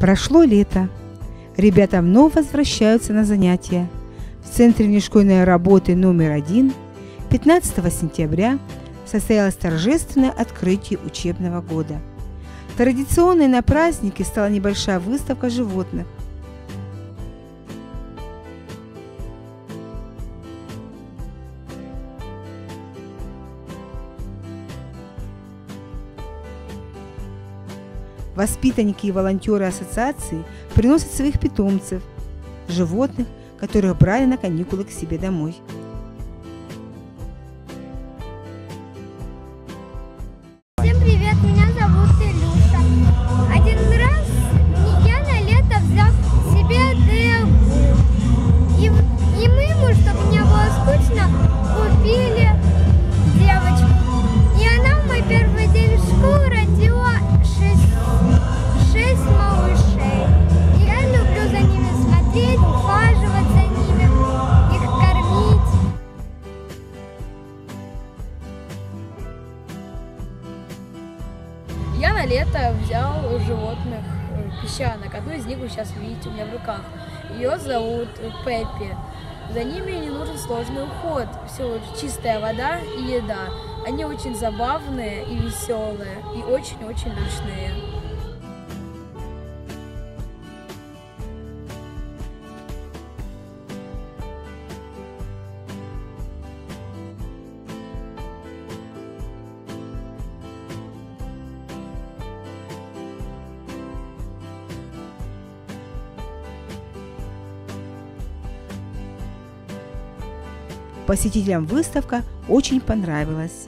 Прошло лето. Ребята вновь возвращаются на занятия. В Центре внешкольной работы номер один 15 сентября состоялось торжественное открытие учебного года. Традиционной на празднике стала небольшая выставка животных. Воспитанники и волонтеры ассоциации приносят своих питомцев, животных, которых брали на каникулы к себе домой. Я на лето взял животных, э, песчанок. Одну из них вы сейчас видите у меня в руках. Ее зовут Пеппи. За ними не нужен сложный уход. Все чистая вода и еда. Они очень забавные и веселые, и очень-очень личные. Посетителям выставка очень понравилась.